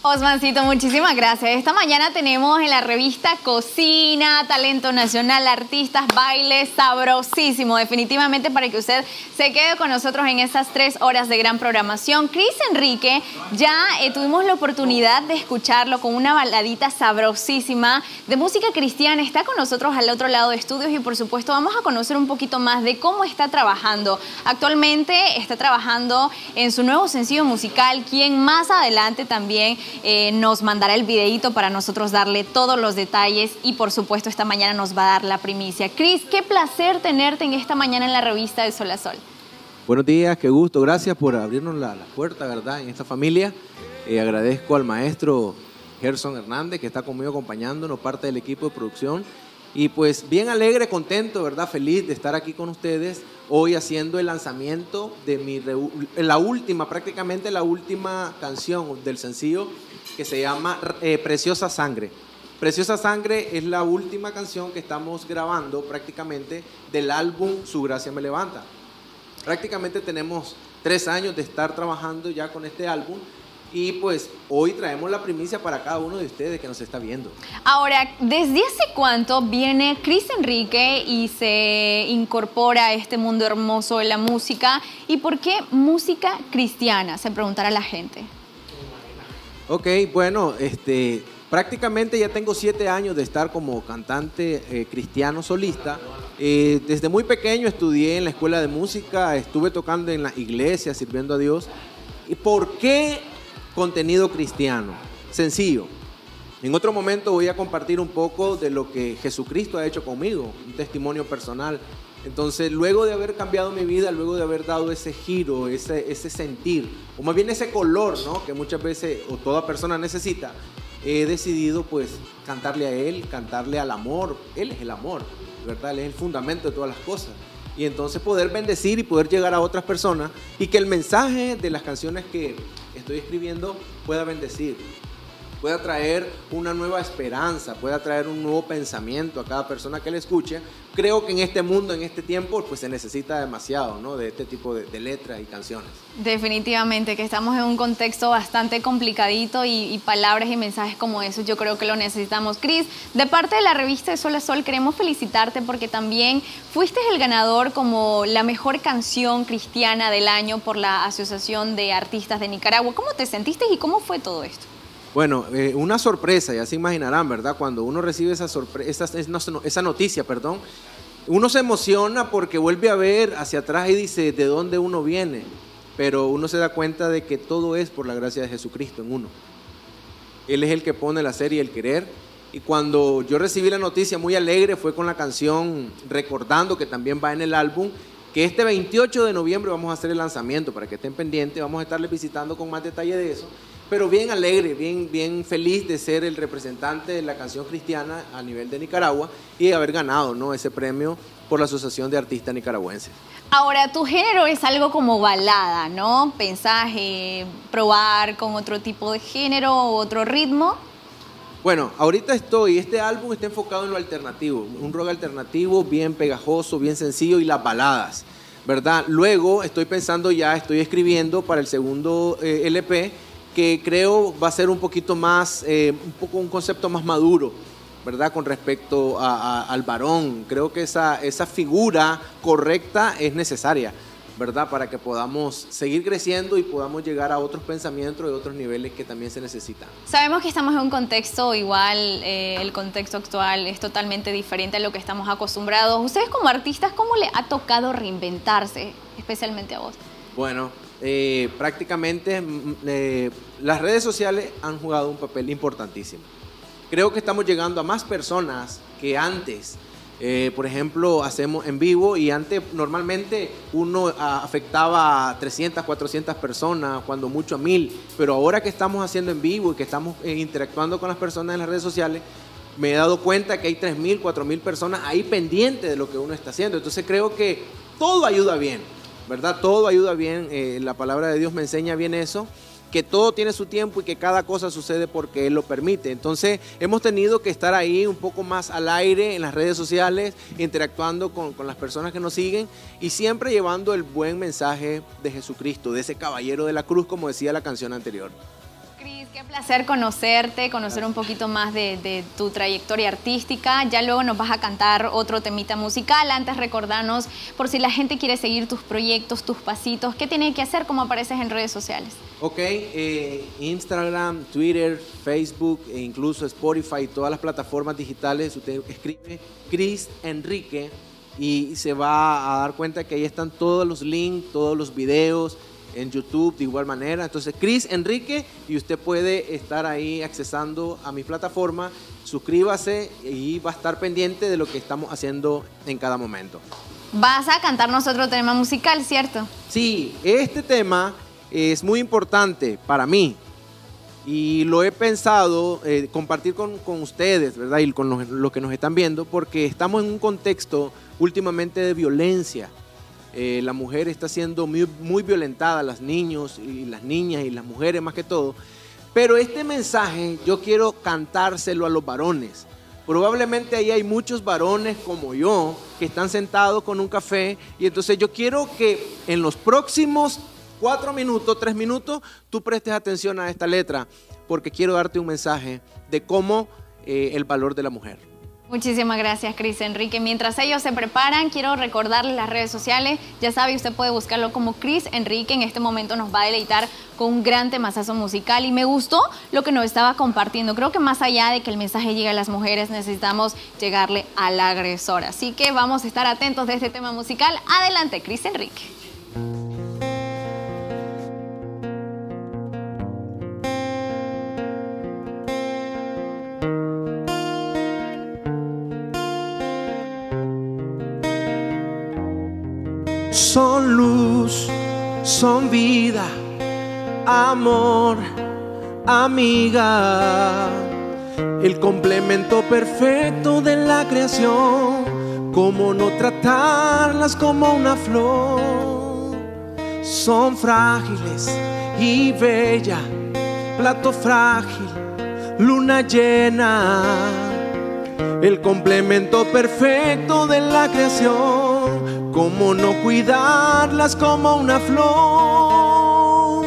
Osmancito, muchísimas gracias. Esta mañana tenemos en la revista Cocina, Talento Nacional, Artistas, Baile, sabrosísimo, definitivamente para que usted se quede con nosotros en estas tres horas de gran programación. Cris Enrique, ya eh, tuvimos la oportunidad de escucharlo con una baladita sabrosísima de música cristiana. Está con nosotros al otro lado de estudios y por supuesto vamos a conocer un poquito más de cómo está trabajando. Actualmente está trabajando en su nuevo sencillo musical, quien más adelante también eh, nos mandará el videito para nosotros darle todos los detalles y por supuesto esta mañana nos va a dar la primicia. Cris, qué placer tenerte en esta mañana en la revista de Sol a Sol. Buenos días, qué gusto, gracias por abrirnos la, puerta, ¿verdad? En esta familia. Eh, agradezco al maestro Gerson Hernández que está conmigo acompañándonos, parte del equipo de producción. Y pues bien alegre, contento, ¿verdad? Feliz de estar aquí con ustedes hoy haciendo el lanzamiento de mi, la última, prácticamente la última canción del sencillo que se llama eh, Preciosa Sangre. Preciosa Sangre es la última canción que estamos grabando prácticamente del álbum Su Gracia Me Levanta. Prácticamente tenemos tres años de estar trabajando ya con este álbum y pues hoy traemos la primicia para cada uno de ustedes que nos está viendo. Ahora, ¿desde hace cuánto viene Cris Enrique y se incorpora a este mundo hermoso de la música? ¿Y por qué música cristiana? Se preguntará la gente. Ok, bueno, este, prácticamente ya tengo siete años de estar como cantante eh, cristiano solista. Eh, desde muy pequeño estudié en la escuela de música, estuve tocando en la iglesia, sirviendo a Dios. ¿Y por qué contenido cristiano? Sencillo. En otro momento voy a compartir un poco de lo que Jesucristo ha hecho conmigo, un testimonio personal. Entonces, luego de haber cambiado mi vida, luego de haber dado ese giro, ese, ese sentir, o más bien ese color, ¿no? Que muchas veces o toda persona necesita, he decidido pues cantarle a Él, cantarle al amor. Él es el amor, ¿verdad? Él es el fundamento de todas las cosas. Y entonces poder bendecir y poder llegar a otras personas y que el mensaje de las canciones que estoy escribiendo pueda bendecir, pueda traer una nueva esperanza, pueda traer un nuevo pensamiento a cada persona que le escuche. Creo que en este mundo, en este tiempo, pues se necesita demasiado, ¿no? De este tipo de, letras y canciones. Definitivamente, que estamos en un contexto bastante complicadito y, palabras y mensajes como esos yo creo que lo necesitamos. Cris, de parte de la revista de Sol a Sol, queremos felicitarte porque también fuiste el ganador como la mejor canción cristiana del año por la Asociación de Artistas de Nicaragua. ¿Cómo te sentiste y cómo fue todo esto? Bueno, eh, una sorpresa, ya se imaginarán, ¿verdad? Cuando uno recibe esa, sorpresa, esa, noticia, perdón, uno se emociona porque vuelve a ver hacia atrás y dice de dónde uno viene, pero uno se da cuenta de que todo es por la gracia de Jesucristo en uno. Él es el que pone la serie el querer. Y cuando yo recibí la noticia muy alegre fue con la canción Recordando, que también va en el álbum, que este 28 de noviembre vamos a hacer el lanzamiento para que estén pendientes, vamos a estarles visitando con más detalle de eso pero bien alegre, bien, bien feliz de ser el representante de la canción cristiana a nivel de Nicaragua y de haber ganado ¿no? ese premio por la Asociación de Artistas Nicaragüenses. Ahora, tu género es algo como balada, ¿no? Pensaje, probar con otro tipo de género o otro ritmo. Bueno, ahorita estoy, este álbum está enfocado en lo alternativo, un rock alternativo bien pegajoso, bien sencillo y las baladas, ¿verdad? Luego estoy pensando ya, estoy escribiendo para el segundo eh, LP que creo va a ser un poquito más, eh, un poco un concepto más maduro, ¿verdad? Con respecto al varón. Creo que esa, esa figura correcta es necesaria, ¿verdad? Para que podamos seguir creciendo y podamos llegar a otros pensamientos y otros niveles que también se necesitan. Sabemos que estamos en un contexto igual, eh, el contexto actual es totalmente diferente a lo que estamos acostumbrados. Ustedes como artistas, ¿cómo le ha tocado reinventarse, especialmente a vos? Bueno, eh, prácticamente mm, eh, las redes sociales han jugado un papel importantísimo. Creo que estamos llegando a más personas que antes. Eh, por ejemplo, hacemos en vivo y antes normalmente uno ah, afectaba a 300, 400 personas, cuando mucho a mil, pero ahora que estamos haciendo en vivo y que estamos interactuando con las personas en las redes sociales, me he dado cuenta que hay 3.000, 4.000 personas ahí pendientes de lo que uno está haciendo. Entonces creo que todo ayuda bien. ¿Verdad? Todo ayuda bien, eh, la palabra de Dios me enseña bien eso, que todo tiene su tiempo y que cada cosa sucede porque Él lo permite. Entonces hemos tenido que estar ahí un poco más al aire en las redes sociales, interactuando con, con las personas que nos siguen y siempre llevando el buen mensaje de Jesucristo, de ese caballero de la cruz, como decía la canción anterior. Qué placer conocerte, conocer un poquito más de, tu trayectoria artística. Ya luego nos vas a cantar otro temita musical. Antes recordarnos, por si la gente quiere seguir tus proyectos, tus pasitos, ¿qué tiene que hacer? ¿Cómo apareces en redes sociales? Ok, eh, Instagram, Twitter, Facebook e incluso Spotify, todas las plataformas digitales. Usted escribe Chris Enrique y se va a dar cuenta que ahí están todos los links, todos los videos en YouTube de igual manera. Entonces, Chris Enrique, y usted puede estar ahí accesando a mi plataforma. Suscríbase y va a estar pendiente de lo que estamos haciendo en cada momento. Vas a cantarnos otro tema musical, ¿cierto? Sí, este tema es muy importante para mí y lo he pensado eh, compartir con, ustedes, ¿verdad? Y con los, los que nos están viendo, porque estamos en un contexto últimamente de violencia eh, la mujer está siendo muy, violentada, las niños y las niñas y las mujeres más que todo. Pero este mensaje yo quiero cantárselo a los varones. Probablemente ahí hay muchos varones como yo que están sentados con un café y entonces yo quiero que en los próximos cuatro minutos, tres minutos, tú prestes atención a esta letra porque quiero darte un mensaje de cómo eh, el valor de la mujer. Muchísimas gracias, Cris Enrique. Mientras ellos se preparan, quiero recordarles las redes sociales. Ya sabe, usted puede buscarlo como Cris Enrique. En este momento nos va a deleitar con un gran temazazo musical. Y me gustó lo que nos estaba compartiendo. Creo que más allá de que el mensaje llegue a las mujeres, necesitamos llegarle al agresor. Así que vamos a estar atentos de este tema musical. Adelante, Cris Enrique. Son luz, son vida, amor, amiga. El complemento perfecto de la creación, como no tratarlas como una flor. Son frágiles y bella, plato frágil, luna llena. El complemento perfecto de la creación ¿Cómo no cuidarlas como una flor?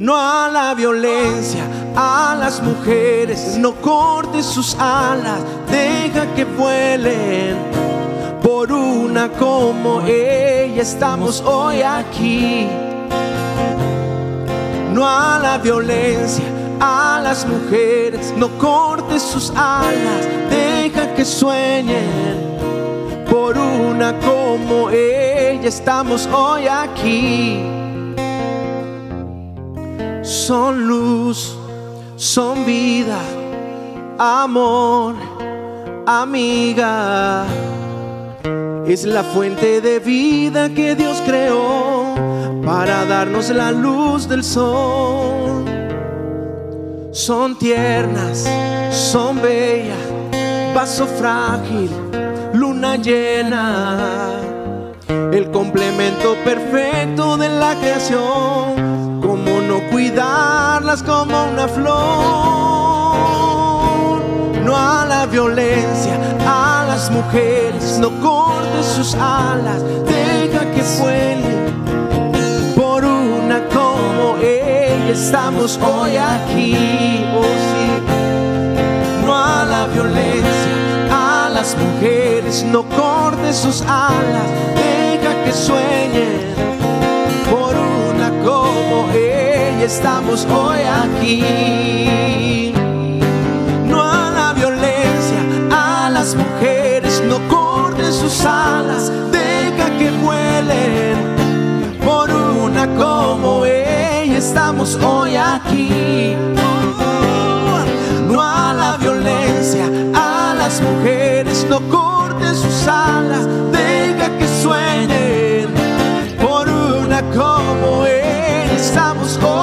No a la violencia, a las mujeres, no cortes sus alas, deja que vuelen. Por una como ella estamos hoy aquí. No a la violencia, a las mujeres, no cortes sus alas, deja que sueñen por una como ella estamos hoy aquí. Son luz, son vida, amor, amiga. Es la fuente de vida que Dios creó para darnos la luz del sol. Son tiernas, son bellas, vaso frágil luna llena, el complemento perfecto de la creación, como no cuidarlas como una flor, no a la violencia, a las mujeres, no cortes sus alas, deja que vuelen por una como ella, estamos hoy aquí, oh sí, no a la violencia las mujeres, no cortes sus alas, deja que sueñen por una como ella. Estamos hoy aquí. No a la violencia, a las mujeres, no cortes sus alas, deja que vuelen por una como ella. Estamos hoy aquí. No a la violencia, no corte sus alas, deja que sueñen por una como él. Estamos hoy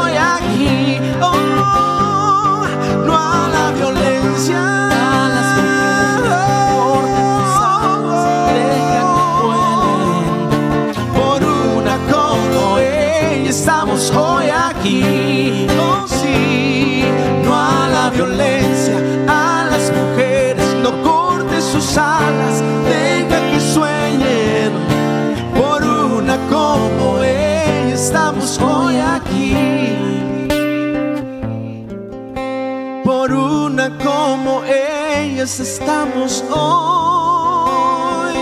estamos hoy.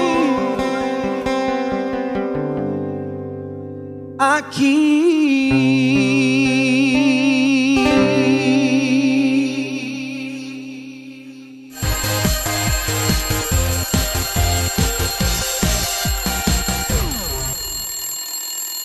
Aquí.